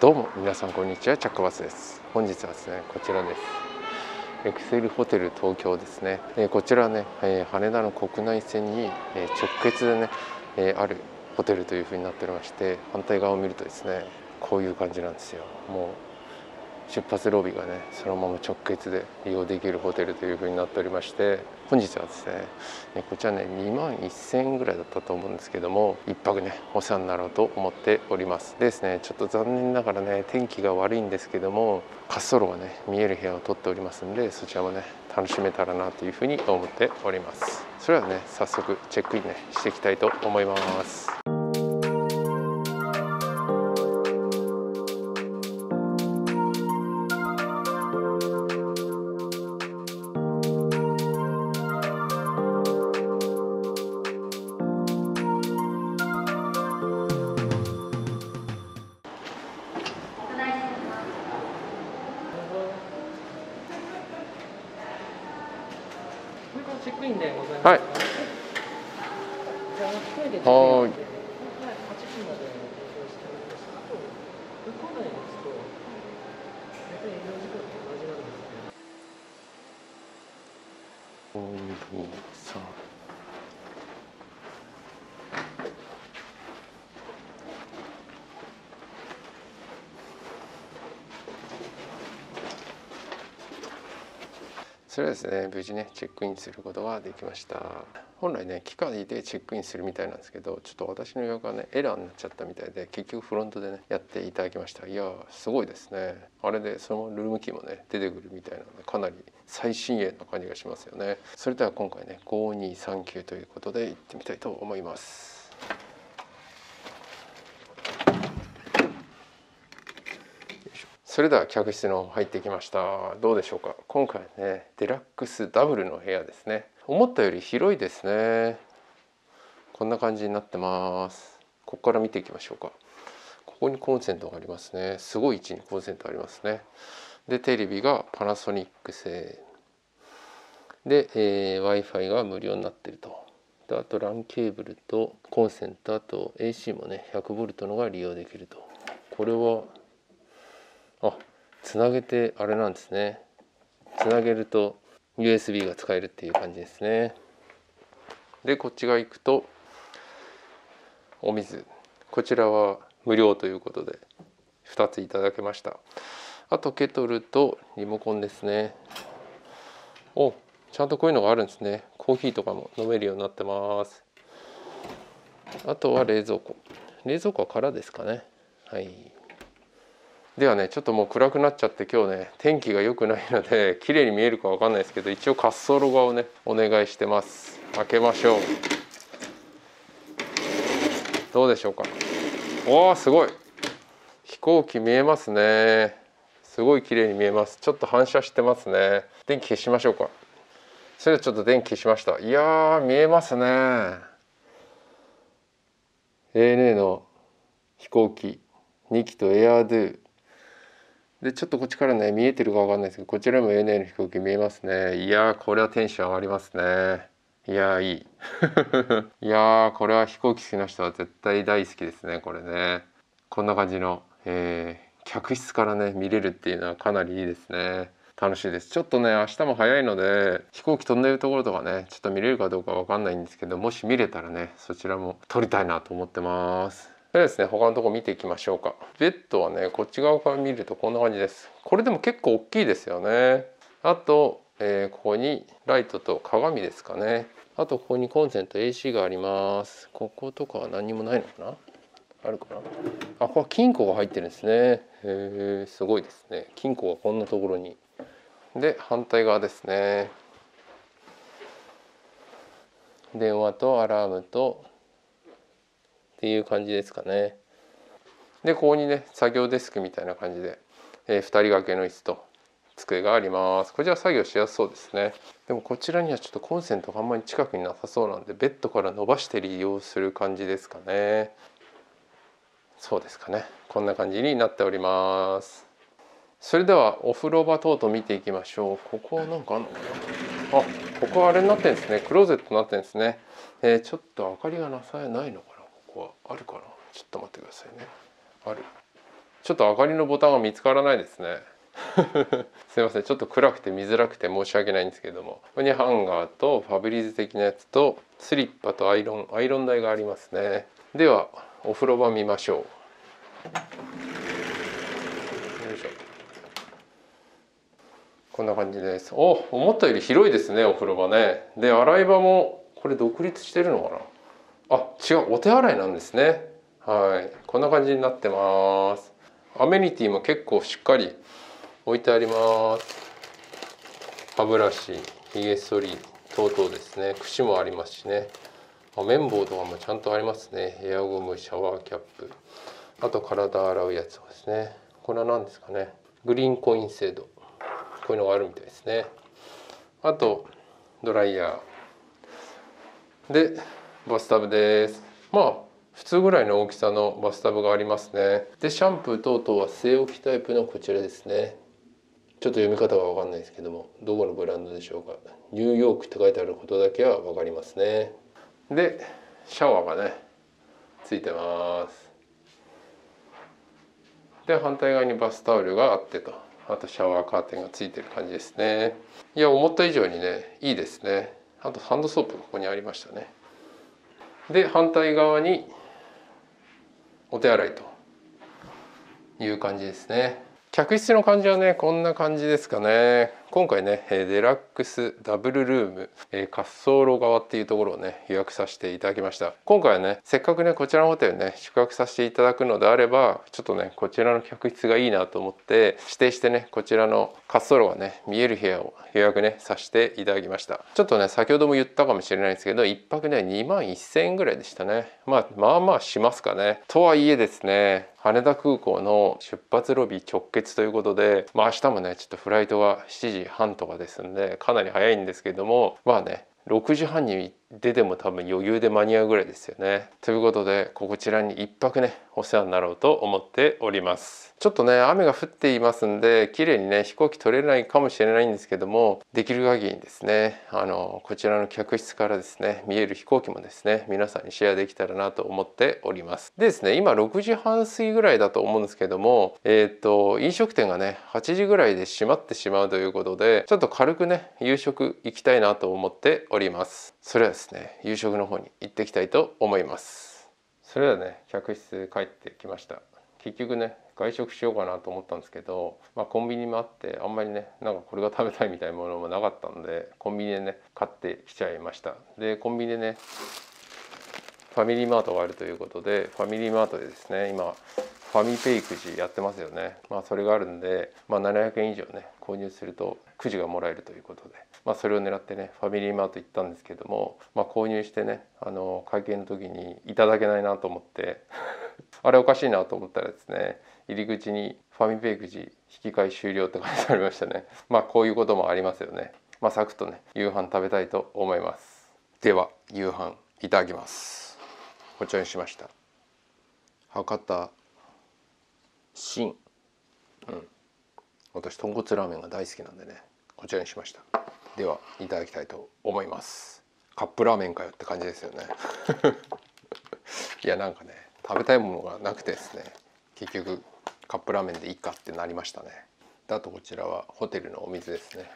どうも皆さんこんにちはチャックバスです。本日はですねこちらです。エクセルホテル東京ですね、え、こちらね、え、羽田の国内線に、え、直結でね、えあるホテルという風になっておりまして反対側を見るとですねこういう感じなんですよ。もう出発ロビーがねそのまま直結で利用できるホテルというふうになっておりまして本日はですねこちらね2万1000円ぐらいだったと思うんですけども1泊ねお世話になろうと思っております。でですねちょっと残念ながらね天気が悪いんですけども滑走路がね見える部屋を取っておりますんでそちらもね楽しめたらなというふうに思っております。それではね早速チェックインねしていきたいと思います。はーい8時まで提供しております。あと、向こう内ですと、大体営業時間と同じなんですね。5 2 3それはですね無事ねチェックインすることができました。本来ね機械でチェックインするみたいなんですけどちょっと私の予約がねエラーになっちゃったみたいで結局フロントでねやっていただきました。いやすごいですね。あれでそのルームキーもね出てくるみたいなのでかなり最新鋭な感じがしますよね。それでは今回ね5239ということで行ってみたいと思います。それでは客室の入ってきました。どうでしょうか？今回ねデラックスダブルの部屋ですね。思ったより広いですね。こんな感じになってます。ここから見ていきましょうか。ここにコンセントがありますね。すごい位置にコンセントありますね。でテレビがパナソニック製。で、えー、w i f i が無料になってると。であと LAN ケーブルとコンセントあと AC もね 100V のが利用できると。これはあつなげてあれなんですね。つなげると USB が使えるっていう感じですね。でこっちが行くとお水。こちらは無料ということで2ついただけました。あとケトルとリモコンですね。おちゃんとこういうのがあるんですね。コーヒーとかも飲めるようになってます。あとは冷蔵庫。冷蔵庫は空ですかね。はい。ではねちょっともう暗くなっちゃって今日ね天気が良くないので 綺麗に見えるかわかんないですけど一応滑走路側をねお願いしてます。開けましょう。どうでしょうか？おーすごい。飛行機見えますね。すごい綺麗に見えます。ちょっと反射してますね。電気消しましょうか。それではちょっと電気消しました。いやー見えますね。ANA の飛行機2機とエアードゥ。でちょっとこっちからね見えてるかわかんないですけどこちらも ANA の飛行機見えますね。いやーこれはテンション上がりますね。いやーいい。いやーこれは飛行機好きな人は絶対大好きですねこれね。こんな感じの、えー、客室からね見れるっていうのはかなりいいですね。楽しいです。ちょっとね明日も早いので飛行機飛んでるところとかねちょっと見れるかどうかわかんないんですけどもし見れたらねそちらも撮りたいなと思ってます。でですね他のとこ見ていきましょうか。ベッドはねこっち側から見るとこんな感じです。これでも結構大きいですよね。あと、えー、ここにライトと鏡ですかね。あとここにコンセント AC があります。こことかは何もないのかな？あるかな？あここは金庫が入ってるんですね。へえすごいですね。金庫がこんなところに。で反対側ですね。電話とアラームとっていう感じですかね。でここにね作業デスクみたいな感じで、えー、2人掛けの椅子と机があります。こちら作業しやすそうですね。でもこちらにはちょっとコンセントがあんまり近くになさそうなんでベッドから伸ばして利用する感じですかね。そうですかね。こんな感じになっております。それではお風呂場等々見ていきましょう。ここはなんかあんのかな。あここはあれになってるんですね。クローゼットになってるんですね、えー、ちょっと明かりがなさないのかな。ここはあるかな？ちょっと待ってくださいね。ある。ちょっと明かりのボタンが見つからないですね。すいません。ちょっと暗くて見づらくて申し訳ないんですけども。ここにハンガーとファブリーズ的なやつとスリッパとアイロンアイロン台がありますね。ではお風呂場見ましょう。よいしょ。こんな感じです。お思ったより広いですねお風呂場ね。で洗い場もこれ独立してるのかな？あ違うお手洗いなんですね。はい。こんな感じになってます。アメニティも結構しっかり置いてあります。歯ブラシヒゲ剃り等々ですね。櫛もありますしね。綿棒とかもちゃんとありますね。エアゴムシャワーキャップ。あと体洗うやつですね。これは何ですかね。グリーンコイン制度。こういうのがあるみたいですね。あとドライヤー。でバスタブです。まあ普通ぐらいの大きさのバスタブがありますね。でシャンプー等々は据え置きタイプのこちらですね。ちょっと読み方が分かんないですけどもどこのブランドでしょうか。ニューヨークって書いてあることだけは分かりますね。でシャワーがねついてます。で反対側にバスタオルがあってと。あとシャワーカーテンがついてる感じですね。いや思った以上にねいいですね。あとハンドソープがここにありましたね。で反対側にお手洗いという感じですね。客室の感じはねこんな感じですかね。今回ねデラックスダブルルーム滑走路側っていうところをね予約させていただきました。今回はねせっかくねこちらのホテルね宿泊させていただくのであればちょっとねこちらの客室がいいなと思って指定してねこちらの滑走路がね見える部屋を予約ねさせていただきました。ちょっとね先ほども言ったかもしれないですけど1泊ね2万1000円ぐらいでしたね。まあまあまあしますかね。とはいえですね羽田空港の出発ロビー直結ということで、まあ、明日もねちょっとフライトが7時半とかですんでかなり早いんですけどもまあね6時半に行って出ても多分余裕で間に合うぐらいですよね。ということでこちらに1泊ねお世話になろうと思っております。ちょっとね雨が降っていますんで綺麗にね飛行機取れないかもしれないんですけどもできる限りですねあのこちらの客室からですね見える飛行機もですね皆さんにシェアできたらなと思っております。でですね今6時半過ぎぐらいだと思うんですけどもえっ、と飲食店がね8時ぐらいで閉まってしまうということでちょっと軽くね夕食行きたいなと思っております。それはですね。夕食の方に行ってきたいと思います。それではね客室帰ってきました。結局ね外食しようかなと思ったんですけど、まあ、コンビニもあってあんまりねなんかこれが食べたいみたいなものもなかったのでコンビニでね買ってきちゃいました。でコンビニでねファミリーマートがあるということでファミリーマートでですね今ファミペイくじやってますよね。まあそれがあるんで、まあ、700円以上ね購入するとくじがもらえるということで。まあ、それを狙ってねファミリーマート行ったんですけども、まあ、購入してねあの会計の時にいただけないなと思って。あれおかしいなと思ったらですね入り口に「ファミペイくじ引き換え終了」って書いてありましたね。まあこういうこともありますよね。まあサクッとね夕飯食べたいと思います。では夕飯いただきます。こちらにしました。博多新うん。私豚骨ラーメンが大好きなんでねこちらにしました。ではいただきたいと思います。カップラーメンかよって感じですよね。いやなんかね食べたいものがなくてですね結局カップラーメンでいいかってなりましたね。であとこちらはホテルのお水ですね。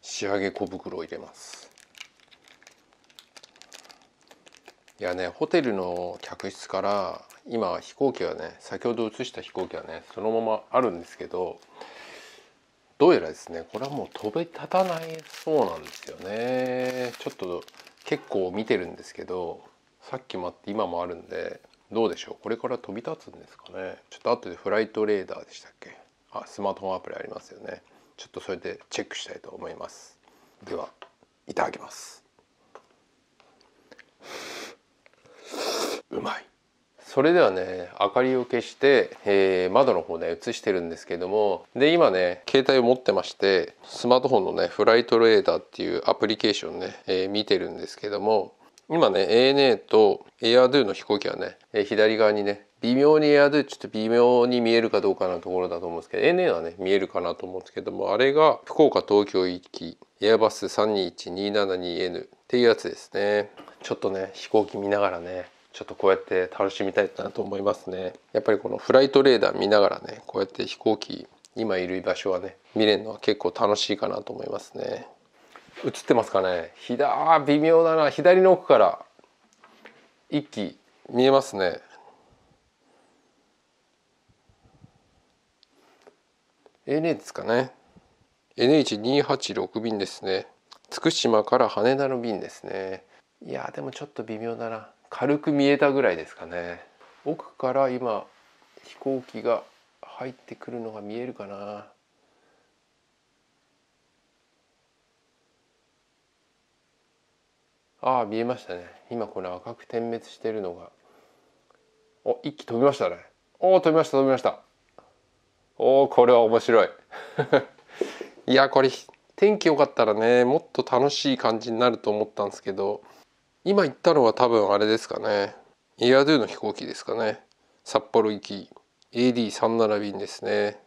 仕上げ小袋を入れます。いやねホテルの客室から今飛行機はね先ほど映した飛行機はねそのままあるんですけどどうやらですねこれはもう飛び立たないそうなんですよね。ちょっと結構見てるんですけどさっきもあって今もあるんでどうでしょう？これから飛び立つんですかね？ちょっと後でフライトレーダーでしたっけ？あスマートフォンアプリありますよね。ちょっとそれでチェックしたいと思います。ではいただきます。うまい。それではね明かりを消して、えー、窓の方ね映してるんですけども。で今ね携帯を持ってましてスマートフォンのねフライトレーダーっていうアプリケーションね、えー、見てるんですけども。今ね ANA と AirDo の飛行機はね、えー、左側にね微妙に AirDo ちょっと微妙に見えるかどうかなところだと思うんですけど ANA はね見えるかなと思うんですけどもあれが福岡東京行きエアバス 321-272N っていうやつですね。ちょっとね飛行機見ながらねちょっとこうやって楽しみたいなと思いますね。やっぱりこのフライトレーダー見ながらねこうやって飛行機今いる場所はね見れるのは結構楽しいかなと思いますね。映ってますかね？左微妙だな。左の奥から一機見えますね。ANA ですかね？NH286 便ですね。福島から羽田の便ですね。いやでもちょっと微妙だな。軽く見えたぐらいですかね。奥から今飛行機が入ってくるのが見えるかな。ああ見えましたね。今この赤く点滅してるのが。お一気飛びましたね。おお飛びました飛びました。おおこれは面白い。いやこれ天気良かったらねもっと楽しい感じになると思ったんですけど。今行ったのは多分あれですかね。エアドゥの飛行機ですかね。札幌行き。AD37 便ですね。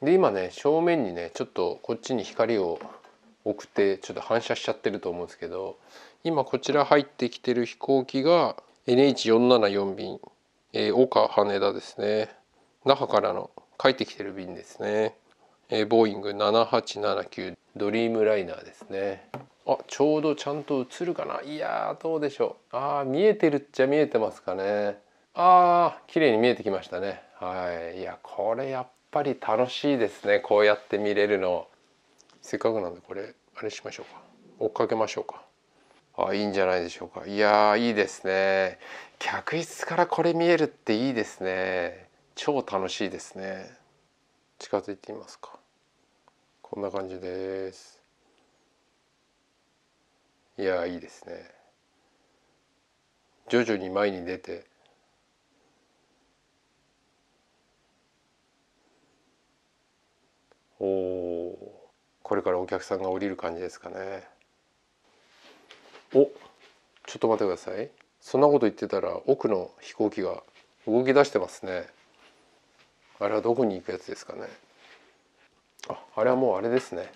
で今ね正面にねちょっとこっちに光を送ってちょっと反射しちゃってると思うんですけど今こちら入ってきてる飛行機が NH474 便、えー、岡羽田ですね。那覇からの帰ってきてる便ですね、えー、ボーイング7879ドリームライナーですね。あちょうどちゃんと映るかな。いやどうでしょう。あ見えてるっちゃ見えてますかね。あー綺麗に見えてきましたね。はい。いやこれやっぱり楽しいですね。こうやって見れるの。せっかくなんでこれあれしましょうか。追っかけましょうか。あいいんじゃないでしょうか。いやいいですね。客室からこれ見えるっていいですね。超楽しいですね。近づいてみますか。こんな感じです。いやいいですね。徐々に前に出て。おおこれからお客さんが降りる感じですかね。おちょっと待ってください。そんなこと言ってたら奥の飛行機が動き出してますね。あれはどこに行くやつですかね。ああれはもうあれですね。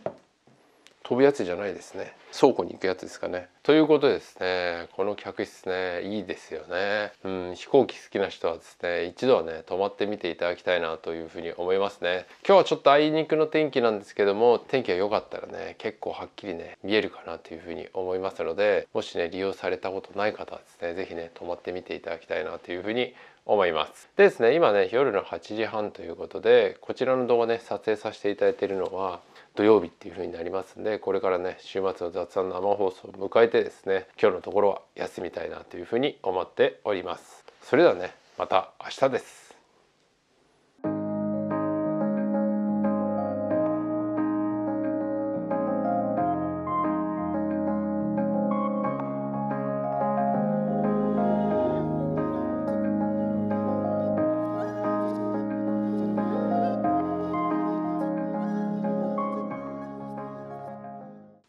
飛ぶやつじゃないですね。倉庫に行くやつですかね。ということでですねこの客室ねいいですよね。うん飛行機好きな人はですね一度はね泊まってみていただきたいなというふうに思いますね。今日はちょっとあいにくの天気なんですけども天気が良かったらね結構はっきりね見えるかなというふうに思いますのでもしね利用されたことない方はですね是非ね泊まってみていただきたいなというふうに思います。でですね今ね夜の8時半ということでこちらの動画ね撮影させていただいているのは土曜日っていう風になりますんでこれからね週末の雑談生放送を迎えてですね今日のところは休みたいなという風に思っております。それではねまた明日です。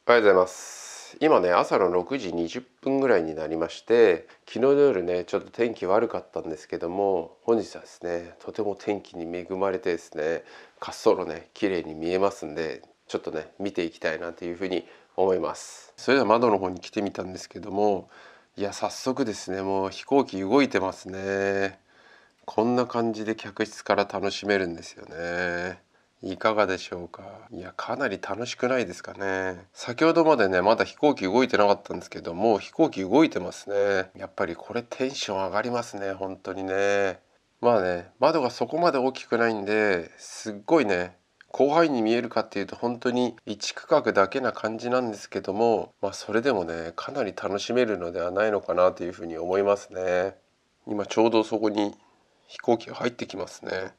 おはようございます。今ね朝の6時20分ぐらいになりまして昨日の夜ねちょっと天気悪かったんですけども本日はですねとても天気に恵まれてですね滑走路ね綺麗に見えますんでちょっとね見ていきたいなというふうに思います。それでは窓の方に来てみたんですけどもいや早速ですねもう飛行機動いてますね。こんな感じで客室から楽しめるんですよね。いかがでしょうか？いやかなり楽しくないですかね。先ほどまでねまだ飛行機動いてなかったんですけども飛行機動いてますね。やっぱりこれテンション上がりますね本当にね。まあね窓がそこまで大きくないんですっごいね広範囲に見えるかっていうと本当に1区画だけな感じなんですけどもまあそれでもねかなり楽しめるのではないのかなというふうに思いますね。今ちょうどそこに飛行機が入ってきますね。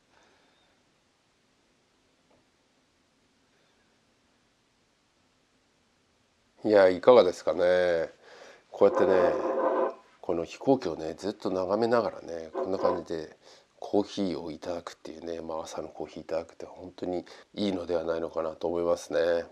いやいかがですかねこうやってねこの飛行機をねずっと眺めながらねこんな感じでコーヒーをいただくっていうね、まあ、朝のコーヒーいただくって本当にいいのではないのかなと思いますね。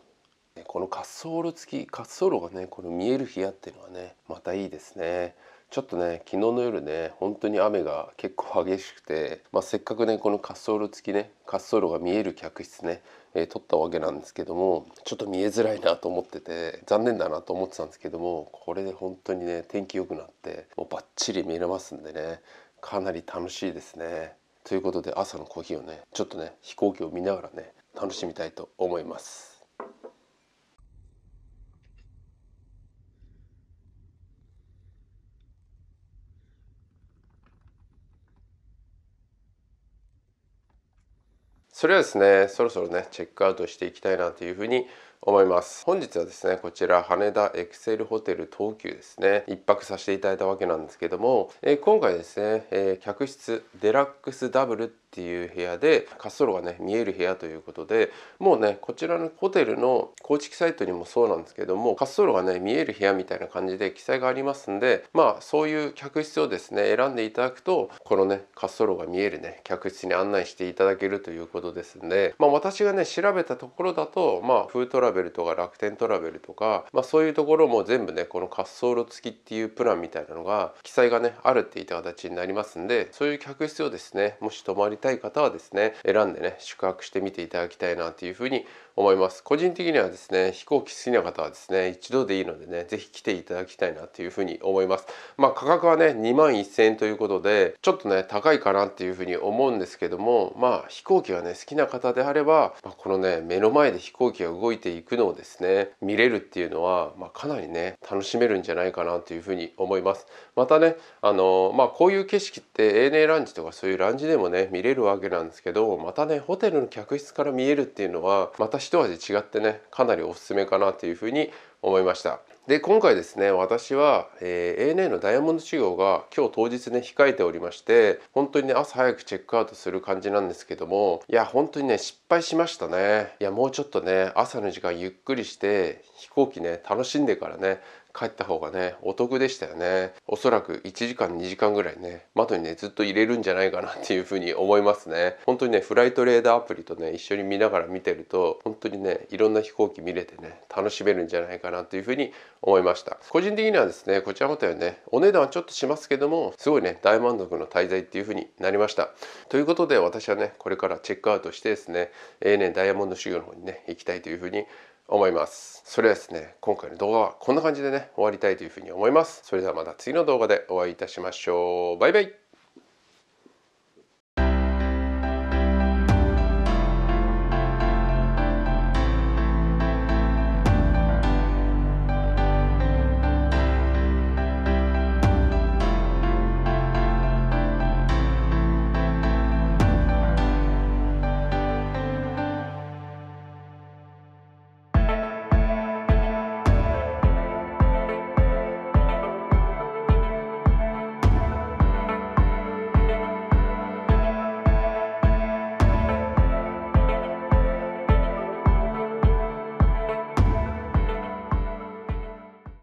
この滑走路付き滑走路がねこの見える部屋っていうのはねまたいいですね。ちょっとね昨日の夜ね本当に雨が結構激しくて、まあ、せっかくねこの滑走路付きね滑走路が見える客室ね、えー、撮ったわけなんですけどもちょっと見えづらいなと思ってて残念だなと思ってたんですけどもこれで本当にね天気良くなってもうバッチリ見れますんでねかなり楽しいですね。ということで朝のコーヒーをねちょっとね飛行機を見ながらね楽しみたいと思います。それはですねそろそろねチェックアウトしていきたいなというふうに思います。本日はですねこちら羽田エクセルホテル東急ですね。一泊させていただいたわけなんですけども、えー、今回ですね、えー、客室デラックスダブルっていう部屋で滑走路がね見える部屋ということでもうねこちらのホテルの公式サイトにもそうなんですけども滑走路がね見える部屋みたいな感じで記載がありますんでまあそういう客室をですね選んでいただくとこのね滑走路が見えるね客室に案内していただけるということですんでまあ私がね調べたところだとまあフートラベルとか楽天トラベルとか、まあ、そういうところも全部ねこの滑走路付きっていうプランみたいなのが記載がねあるっていった形になりますんでそういう客室をですねもし泊まりたい方はですね選んでね宿泊してみていただきたいなというふうに思います。個人的にはですね飛行機好きな方はですね一度でいいのでね是非来ていただきたいなというふうに思います。まあ価格はね2万1000円ということでちょっとね高いかなっていうふうに思うんですけどもまあ飛行機がね好きな方であれば、まあ、このね目の前で飛行機が動いていくのをですね見れるっていうのは、まあ、かなりね楽しめるんじゃないかなというふうに思います。またねあのまあこういう景色って ANA ランチとかそういうランジでもね見れるわけなんですけどまたねホテルの客室から見えるっていうのはまた一味違ってねかなりおすすめかなというふうに思いました。で今回ですね私は、えー、ANA のダイヤモンド修行が今日当日ね控えておりまして本当にね朝早くチェックアウトする感じなんですけどもいや本当にね失敗しましたね。いやもうちょっとね朝の時間ゆっくりして飛行機ね楽しんでからね帰った方がねお得でしたよね。おそらく1時間2時間ぐらいね窓にねずっと入れるんじゃないかなっていうふうに思いますね。本当にねフライトレーダーアプリとね一緒に見ながら見てると本当にねいろんな飛行機見れてね楽しめるんじゃないかなというふうに思いました。個人的にはですねこちらホテルねお値段はちょっとしますけどもすごいね大満足の滞在っていうふうになりました。ということで私はねこれからチェックアウトしてですね ANA ダイヤモンド修行の方にね行きたいというふうに思います。それはですね今回の動画はこんな感じでね終わりたいというふうに思います。それではまた次の動画でお会いいたしましょう。バイバイ。